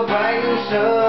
so bright and so